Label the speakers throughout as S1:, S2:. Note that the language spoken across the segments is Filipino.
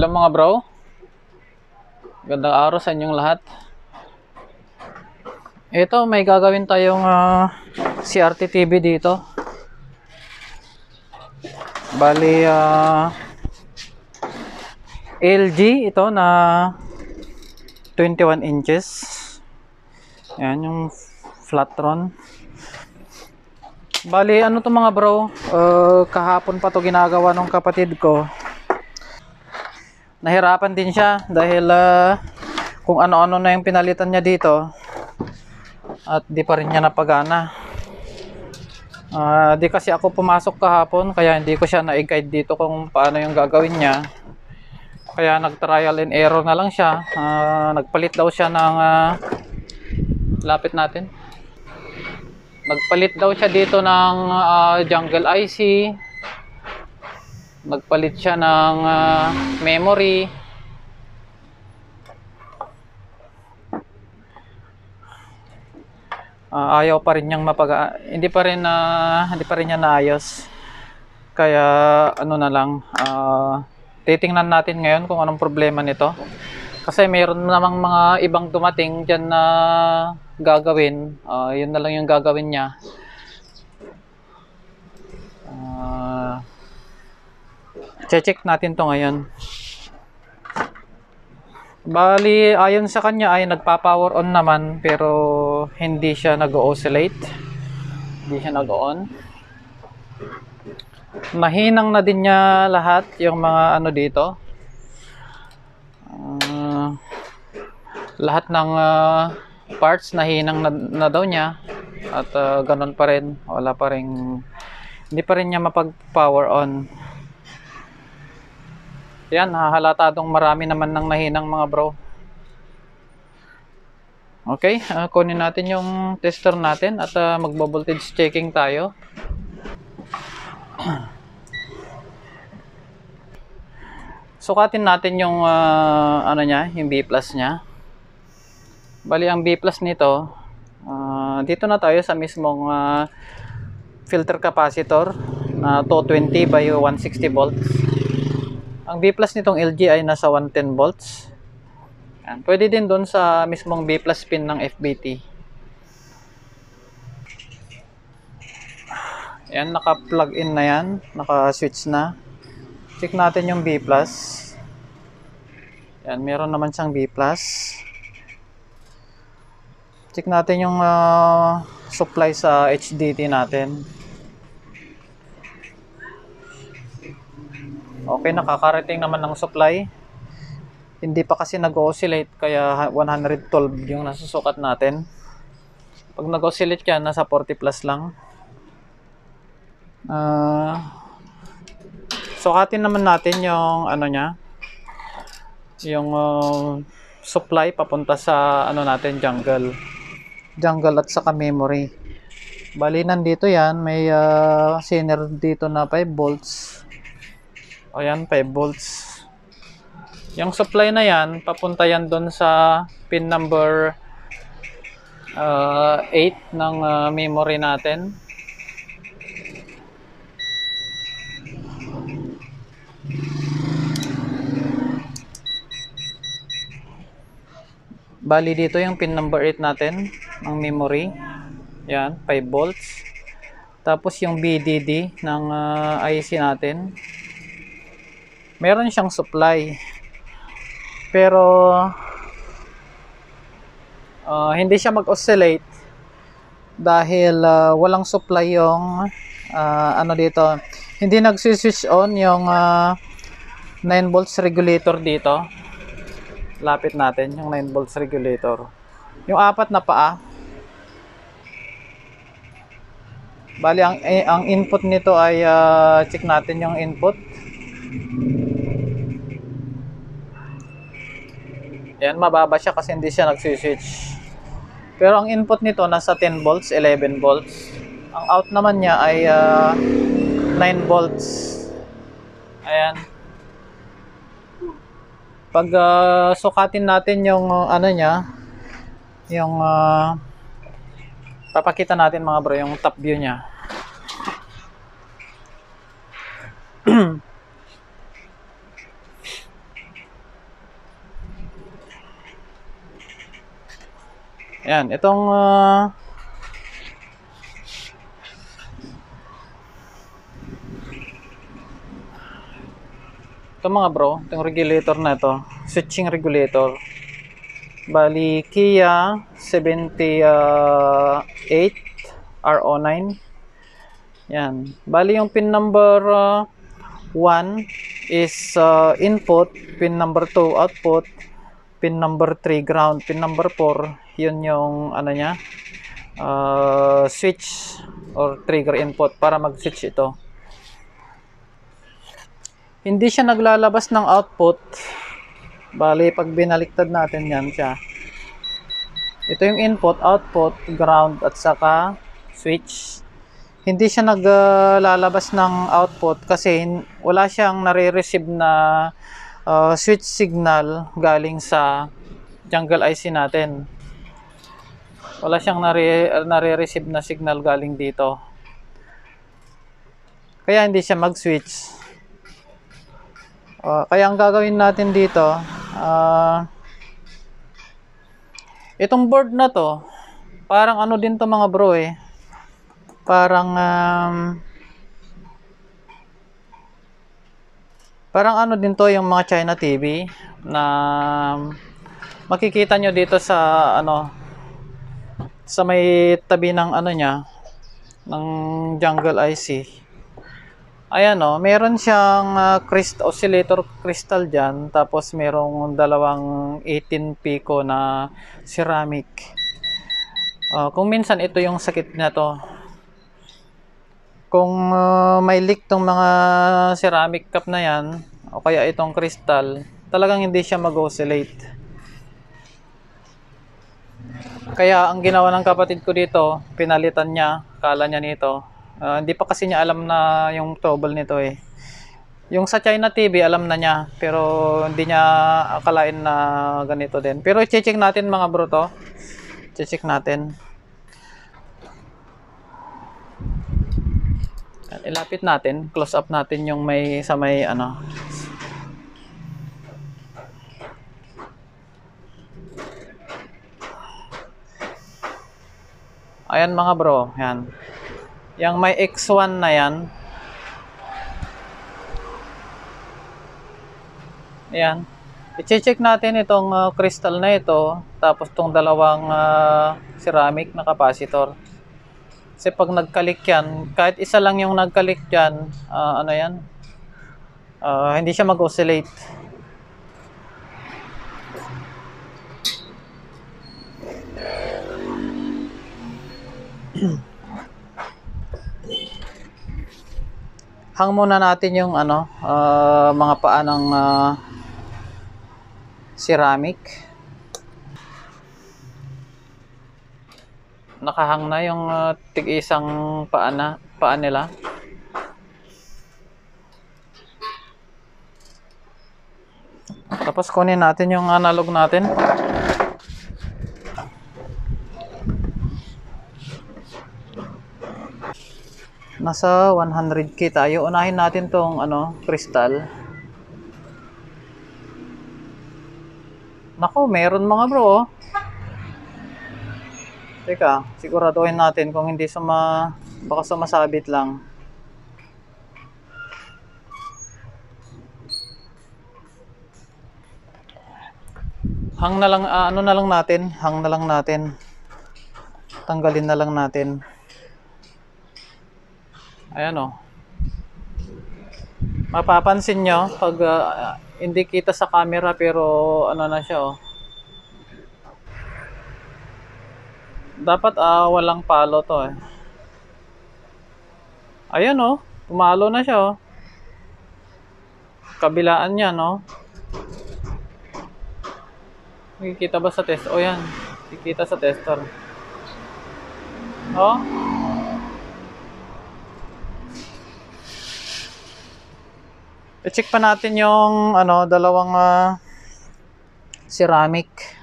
S1: Hello mga bro. Gandang araw sa inyong lahat. Ito, may gagawin tayong ah, CRT TV dito. Bali, ah, LG ito na 21 inches. Yan yung Flatron. Bali, ano to mga bro? Uh, kahapon pa to ginagawa ng kapatid ko. Nahirapan din siya dahil ah, kung ano-ano na yung pinalitan niya dito at di pa rin niya napagana. Ah, di kasi ako pumasok kahapon kaya hindi ko siya na-guide dito kung paano yung gagawin niya. Kaya nag-trial and error na lang siya. Ah, nagpalit daw siya ng ah, lapit natin. Nagpalit daw siya dito ng ah, jungle IC. Nagpalit siya ng ah, memory. Ah, ayaw pa rin niyang mapag hindi pa rin na hindi pa rin niya naayos. Kaya ano na lang ah, titingnan natin ngayon kung anong problema nito. Kasi mayroon namang mga ibang dumating diyan na gagawin. Ah, yun na lang yung gagawin niya. Ah, check natin to ngayon. Bali, ayon sa kanya ay nagpa-power on naman pero hindi siya nag-oscillate. Hindi siya nag-on. Mahinang na din niya lahat yung mga ano dito. Ah, lahat ng ah, parts nahinang na, na daw niya at ah, ganun pa rin wala pa rin hindi pa rin niya mapag-power on. Yan, hahalatadong marami naman ng nahinang mga bro. Okay, ah, kunin natin yung tester natin at uh, magbo-voltage checking tayo. Sukatin natin yung ah, ano niya, yung B+ niya. Bali ang B+ nito, ah, dito na tayo sa mismong ah, filter capacitor na 220 by 160 volts. Ang B plus nitong LG ay nasa 110 volts. Yan. Pwede din doon sa mismong B plus pin ng FBT. Yan, naka-plug in na yan. Naka-switch na. Check natin yung B plus. Yan, meron naman siyang B. Check natin yung ah, supply sa HDD natin. Okay, nakakarating naman ng supply. Hindi pa kasi nag-oscillate kaya 112 yung nasusukat natin. Pag nag-oscillate yan, nasa 40 plus lang. Ah, sukatin naman natin yung ano niya. Yung ah, supply papunta sa ano natin jungle. Jungle at saka memory. Bali nandito yan, may uh, center dito na 5 volts. Ayan, 5 volts. Yung supply na yan, papunta yan doon sa pin number uh, 8 ng uh, memory natin. Bali dito yung pin number 8 natin ng memory. Yan, 5 volts. Tapos yung BDD ng uh, IC natin meron siyang supply. Pero uh, hindi siya mag-oscillate dahil uh, walang supply yung uh, ano dito. Hindi nagsi-switch on yung uh, 9 volts regulator dito. Lapit natin yung 9 volts regulator. Yung apat na paa. Bali ang, eh, ang input nito ay uh, check natin yung input Yan, mababa siya kasi hindi siya nagsiswitch. Pero ang input nito nasa 10 volts, 11 volts. Ang out naman niya ay uh, 9 volts. Ayan. Pag uh, sukatin natin yung uh, ano niya, yung uh, papakita natin mga bro, yung top view niya. Ayan, itong ah, ito mga bro, itong regulator na ito, switching regulator. Bali, Kia 78 RO9. Yan. Bali, yung pin number 1 is uh, input, pin number 2 output, pin number 3 ground, pin number 4 yun yung ano niya uh, switch or trigger input para mag-switch ito. Hindi siya naglalabas ng output. Bali, pag binaliktad natin yan siya. Ito yung input, output, ground, at saka switch. Hindi siya naglalabas ng output kasi wala siyang nare-receive na uh, switch signal galing sa jungle IC natin. Wala siyang nare- nare-receive na signal galing dito. Kaya hindi siya mag-switch. Uh, kaya ang gagawin natin dito, ah, itong board na to, parang ano din to mga bro eh. Parang um, parang ano din to yung mga China TV na makikita nyo dito sa ano sa may tabi ng ano niya ng jungle IC. Ayan o, meron siyang uh, crystal, oscillator crystal dyan, tapos merong dalawang 18 pico na ceramic. Ah, kung minsan ito yung sakit na to. Kung ah, may leak tong mga ceramic cup na yan, o kaya itong crystal, talagang hindi siya mag-oscillate. Kaya ang ginawa ng kapatid ko dito, pinalitan niya, kala niya nito. Ah, hindi pa kasi niya alam na yung trouble nito eh. Yung sa China TV, alam na niya. Pero hindi niya akalain na ganito din. Pero i-check natin mga bro to. I-check natin. Ilapit natin. Close up natin yung may sa may ano. Ayan mga bro, yan. Yang may X1 na yan. Ayan. I-check natin itong uh, crystal na ito, tapos itong dalawang uh, ceramic na capacitor. Kasi pag nagkalik yan, kahit isa lang yung nagkalik dyan, ah, ano yan, ah, hindi siya mag-oscillate. hang muna natin yung ano, ah, mga paa ng ah, ceramic. Nakahang na yung ah, tig-isang paa na, paa nila. Tapos kunin natin yung analog natin. Nasa 100k tayo. Unahin natin tong ano, crystal. Nako, meron mga bro. oh. Teka, siguraduhin natin kung hindi suma baka sumasabit lang. Hang na lang, ah, ano na lang natin, hang na lang natin. Tanggalin na lang natin. Ayan o. Mapapansin nyo, pag ah, hindi kita sa camera pero ano na siya oh. Dapat ah, walang palo to eh. Ayan oh, pumalo na siya oh. Kabilaan niya no. Nakikita ba sa test? O yan, kikita sa tester. Oh, I-check pa natin yung ano, dalawang ah, ceramic.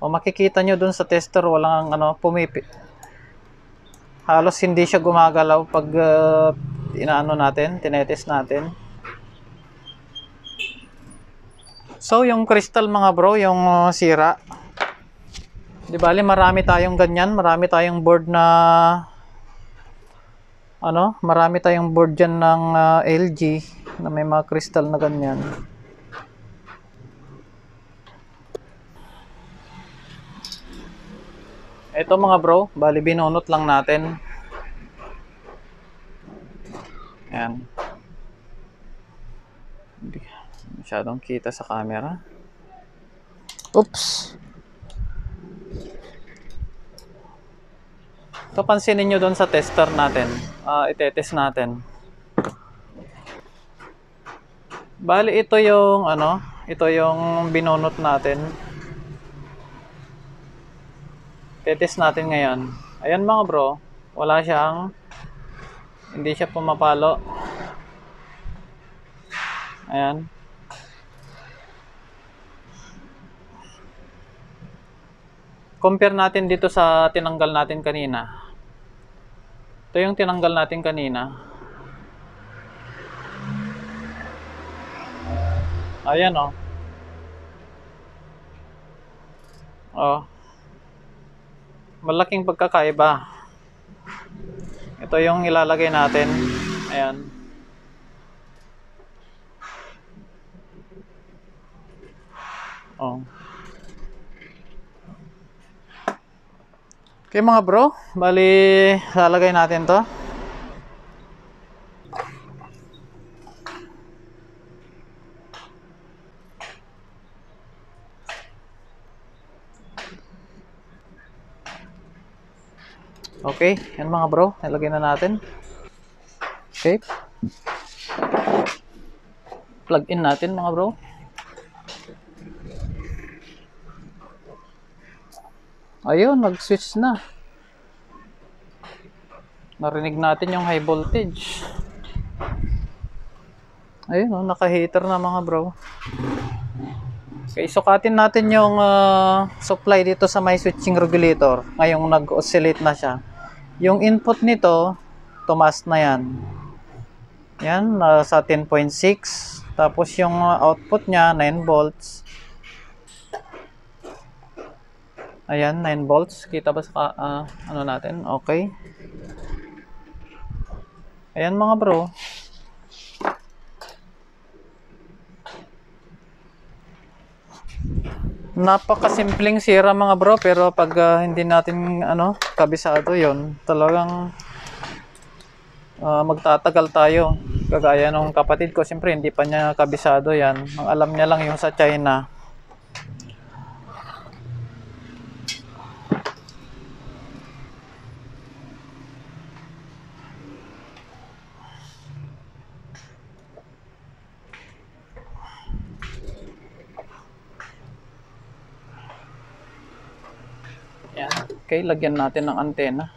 S1: O makikita nyo dun sa tester walang ano, pumipi. Halos hindi siya gumagalaw pag ah, inaano natin, tinetest natin. So yung crystal mga bro, yung ah, sira, Di bali marami tayong ganyan, marami tayong board na ano, marami tayong board dyan ng ah, LG na may mga crystal na ganyan. Ito mga bro, bali binunot lang natin. Ayan. Hindi masyadong kita sa camera. Oops! Ito pansinin nyo doon sa tester natin. Ah, itetest natin. Bali ito yung ano, ito yung binunot natin. Tetest natin ngayon. Ayan mga bro, wala siyang hindi siya pumapalo. Ayan. Compare natin dito sa tinanggal natin kanina. Ito yung tinanggal natin kanina. Ayan oh. Oh. Malaking pagkakaiba. Ito yung ilalagay natin. Ayan. Oh. Okay mga bro, bali lalagay natin to. Okay, yan mga bro, nilagay na natin. Okay. Plug in natin mga bro. Ayun, nag-switch na. Narinig natin yung high voltage. Ayun, oh, naka-heater na mga bro. Okay, sukatin natin yung ah, supply dito sa may switching regulator. Ngayong nag-oscillate na siya. Yung input nito, tumas na yan. Yan, nasa 10.6. Tapos yung output niya, 9 volts. Ayan, 9 volts. Kita ba sa ah, ano natin? Okay. Ayan mga bro. Napakasimpleng sira mga bro pero pag ah, hindi natin ano kabisado 'yon, talagang ah, magtatagal tayo. Kagaya nung kapatid ko, siyempre hindi pa niya kabisado 'yan. Ang alam niya lang yung sa China. Yan. Okay, lagyan natin ng antena.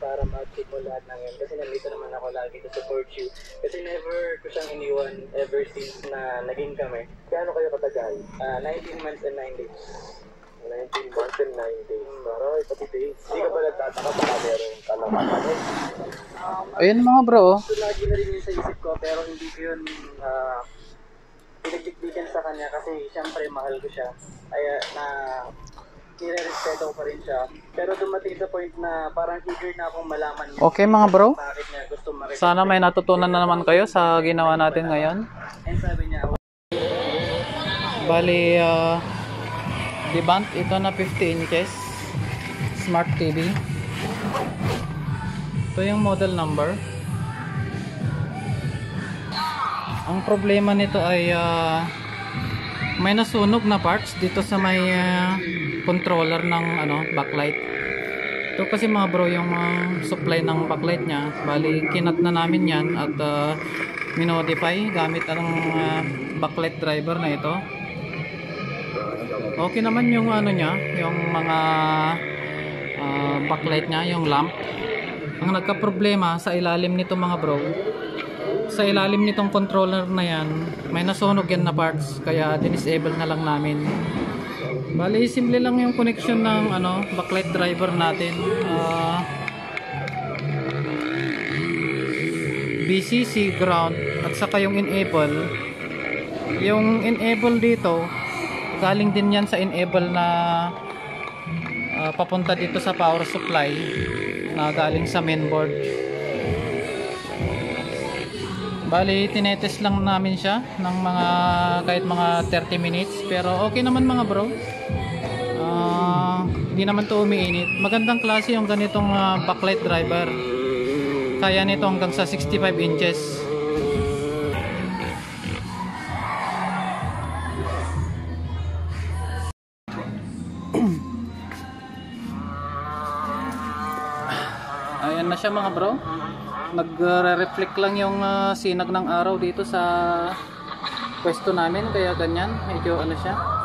S2: para ma-achieve mo lahat ng yan. Kasi nandito naman ako lagi to support you. Kasi never ko siyang iniwan ever since na naging kami. Gaano kayo katagal? Ah, 19 months and 9 days. 19 months and 9 days. Maroy, pati days. Hindi ka ba nagtataka baka meron ka lang
S1: Ayun mga bro. oh.
S2: Ito lagi na rin yun sa isip ko pero hindi ko yun ah, pinagdikdikan sa kanya kasi siyempre mahal ko siya. Kaya na nire-respeto ko pa rin siya. Pero dumating sa point na parang eager na akong malaman niya
S1: Okay mga bro.
S2: bakit niya gusto makita.
S1: Sana may natutunan na naman kayo sa ginawa natin ngayon.
S2: And sabi niya,
S1: Bali, uh, Dibant, ito na 50 inches. Smart TV. Ito yung model number. Ang problema nito ay ah, may nasunog na parts dito sa may ah, controller ng ano, backlight. Ito kasi mga bro yung ah, supply ng backlight niya. Bali, kinat na namin yan at ah, minodify gamit ang ah, backlight driver na ito. Okay naman yung ano niya, yung mga ah, backlight niya, yung lamp. Ang nagka-problema sa ilalim nito mga bro, sa ilalim nitong controller na yan, may nasunog yan na parts, kaya dinisable na lang namin. Bali, simple lang yung connection ng ano, backlight driver natin. Ah, BCC ground at saka yung enable. Yung enable dito, galing din yan sa enable na ah, papunta dito sa power supply na galing sa mainboard. Bali, tinetest lang namin siya ng mga kahit mga 30 minutes pero okay naman mga bro. Ah, hindi naman to umiinit. Magandang klase yung ganitong ah, backlight driver. Kaya nito hanggang sa 65 inches. Ayan na siya mga bro. Nagre-reflect lang yung ah, sinag ng araw dito sa pwesto namin kaya ganyan. Medyo ano siya.